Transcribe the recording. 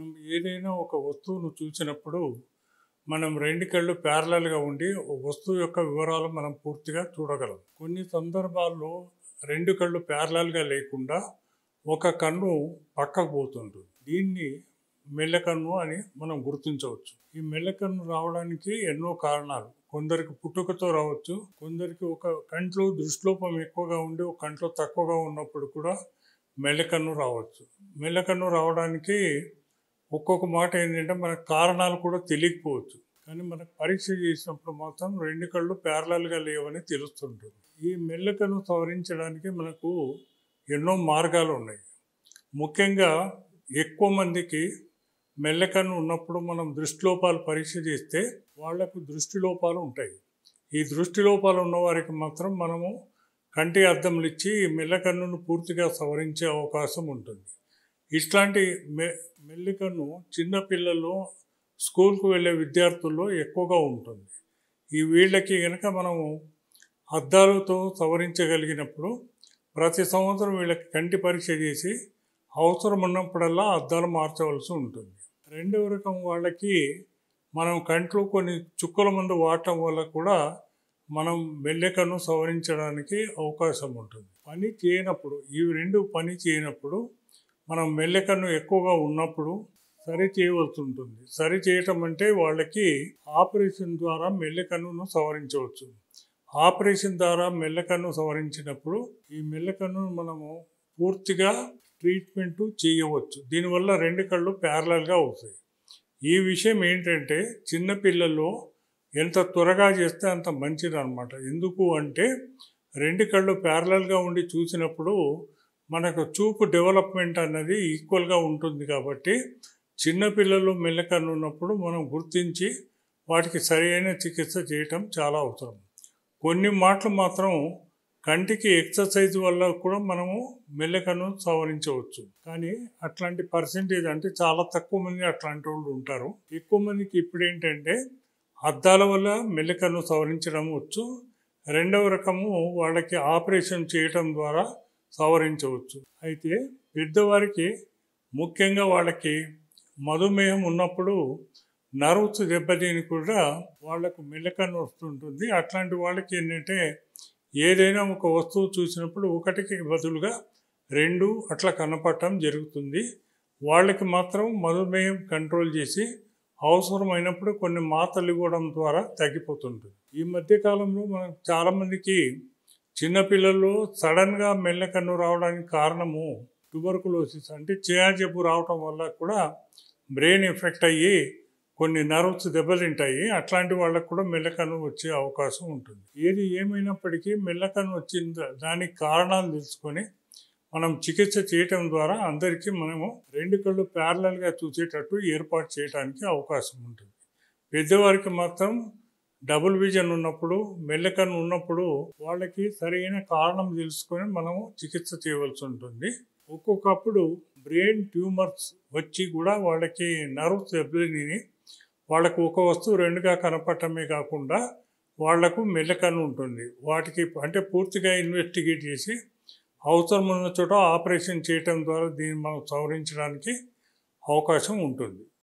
మనం ఏదైనా ఒక వస్తువును చూసినప్పుడు మనం రెండు కళ్ళు ప్యారలల్గా ఉండి ఓ వస్తువు యొక్క వివరాలు మనం పూర్తిగా చూడగలం. కొన్ని సందర్భాల్లో రెండు కళ్ళు ప్యారలల్గా లేకుండా ఒక కన్ను పక్కకు పోతుంటుంది. దీన్ని మెల్లకన్ను అని మనం గుర్తించవచ్చు. ఈ మెల్లకన్ను రావడానికి ఎన్నో కారణాలు. కొందరికి పుట్టుకతో రావచ్చు. కొందరికి ఒక కంట్లో దృష్టిలోపం ఎక్కువగా ఉండి ఒక కంట్లో తక్కువగా ఉన్నప్పుడు కూడా మెల్లకన్ను రావచ్చు. మెల్లకన్ను రావడానికి ఒక్కొక్క మాట ఏంటంటే మనకు కారణాలు కూడా తెలియకపోవచ్చు. కానీ మనకు పరీక్ష చేసినప్పుడు మాత్రం రెండు కళ్ళు ప్యారలల్గా లేవని తెలుస్తుంటుంది. ఈ మెల్లకను సవరించడానికి మనకు ఎన్నో మార్గాలు ఉన్నాయి. ముఖ్యంగా ఎక్కువ మందికి మెల్లకన్ను ఉన్నప్పుడు మనం దృష్టి లోపాలు పరీక్ష చేస్తే వాళ్ళకు దృష్టి లోపాలు ఉంటాయి. ఈ దృష్టి లోపాలు ఉన్నవారికి మాత్రం మనము కంటి అద్దములు ఇచ్చి ఈ మెల్లకన్నును పూర్తిగా సవరించే అవకాశం ఉంటుంది. ఇట్లాంటి మె మెల్లికను చిన్నపిల్లలు స్కూల్కు వెళ్ళే విద్యార్థుల్లో ఎక్కువగా ఉంటుంది. ఈ వీళ్ళకి కనుక మనము అద్దాలతో సవరించగలిగినప్పుడు ప్రతి సంవత్సరం వీళ్ళకి కంటి పరీక్ష చేసి అవసరం ఉన్నప్పుడల్లా అద్దాలు మార్చవలసి ఉంటుంది. రెండవ రకం వాళ్ళకి మనం కంట్లో కొన్ని చుక్కల మందు వాడటం వల్ల కూడా మనం మెల్లికను సవరించడానికి అవకాశం ఉంటుంది. పని చేయనప్పుడు ఈ రెండు పని చేయనప్పుడు మనం మెల్లెకన్ను ఎక్కువగా ఉన్నప్పుడు సరి చేయవలసి ఉంటుంది సరి చేయటం అంటే వాళ్ళకి ఆపరేషన్ ద్వారా మెల్లెకన్నును సవరించవచ్చు. ఆపరేషన్ ద్వారా మెల్లకన్ను సవరించినప్పుడు ఈ మెల్లకన్ను మనము పూర్తిగా ట్రీట్మెంట్ చేయవచ్చు. దీనివల్ల రెండు కళ్ళు ప్యారలల్గా అవుతాయి. ఈ విషయం ఏంటంటే చిన్నపిల్లల్లో ఎంత త్వరగా చేస్తే అంత మంచిది అనమాట ఎందుకు అంటే రెండు కళ్ళు ప్యారలల్గా ఉండి చూసినప్పుడు మనకు చూపు డెవలప్మెంట్ అన్నది ఈక్వల్గా ఉంటుంది కాబట్టి చిన్నపిల్లలు మెల్లకన్ను ఉన్నప్పుడు మనం గుర్తించి వాటికి సరైన చికిత్స చేయటం చాలా అవసరం. కొన్ని మాటలు మాత్రం కంటికి ఎక్సర్సైజ్ వల్ల కూడా మనము మెల్లకన్ను సవరించవచ్చు. కానీ అట్లాంటి పర్సంటేజ్ అంటే చాలా తక్కువ మంది అట్లాంటి వాళ్ళు ఉంటారు. ఎక్కువ మందికి ఇప్పుడు ఏంటంటే అద్దాల వల్ల మెల్లకన్ను సవరించడం వచ్చు. రెండవ రకము వాళ్ళకి ఆపరేషన్ చేయటం ద్వారా సవరించవచ్చు. అయితే పెద్దవారికి ముఖ్యంగా వాళ్ళకి మధుమేహం ఉన్నప్పుడు నర్వ్స్ దెబ్బతిని కూడా వాళ్ళకు మెల్లకన్ను వస్తుంటుంది. అట్లాంటి వాళ్ళకి ఏంటంటే ఏదైనా ఒక వస్తువు చూసినప్పుడు ఒకటికి బదులుగా రెండు అట్లా కనపడటం జరుగుతుంది. వాళ్ళకి మాత్రం మధుమేహం కంట్రోల్ చేసి అవసరమైనప్పుడు కొన్ని మాత్రలు ఇవ్వడం ద్వారా తగ్గిపోతుంటుంది. ఈ మధ్యకాలంలో మనం మనకు చాలామందికి చిన్నపిల్లలు సడన్గా మెల్లకన్ను రావడానికి కారణము ట్యూబర్కులోసిస్ అంటే జబ్బు రావటం వల్ల కూడా బ్రెయిన్ ఎఫెక్ట్ అయ్యి కొన్ని నర్వ్స్ దెబ్బతింటాయి. అట్లాంటి వాళ్ళకు కూడా మెల్లకన్ను వచ్చే అవకాశం ఉంటుంది. ఏది ఏమైనప్పటికీ మెల్లకన్ను వచ్చిన దానికి కారణాలు తెలుసుకొని మనం చికిత్స చేయటం ద్వారా అందరికీ మనము రెండు కళ్ళు ప్యారలల్గా చూసేటట్టు ఏర్పాటు చేయడానికి అవకాశం ఉంటుంది. పెద్దవారికి మాత్రం డబుల్ విజన్ ఉన్నప్పుడు మెల్లకన్ను ఉన్నప్పుడు వాళ్ళకి సరైన కారణం తెలుసుకొని మనము చికిత్స చేయవలసి ఉంటుంది. ఒక్కొక్కప్పుడు బ్రెయిన్ ట్యూమర్స్ వచ్చి కూడా వాళ్ళకి నర్వ్స్ దెబ్బతిని వాళ్ళకు ఒక వస్తువు రెండుగా కనపడటమే కాకుండా వాళ్ళకు మెల్లకన్ను ఉంటుంది. వాటికి అంటే పూర్తిగా ఇన్వెస్టిగేట్ చేసి అవసరం ఉన్న చోట ఆపరేషన్ చేయటం ద్వారా దీన్ని మనం సవరించడానికి అవకాశం ఉంటుంది.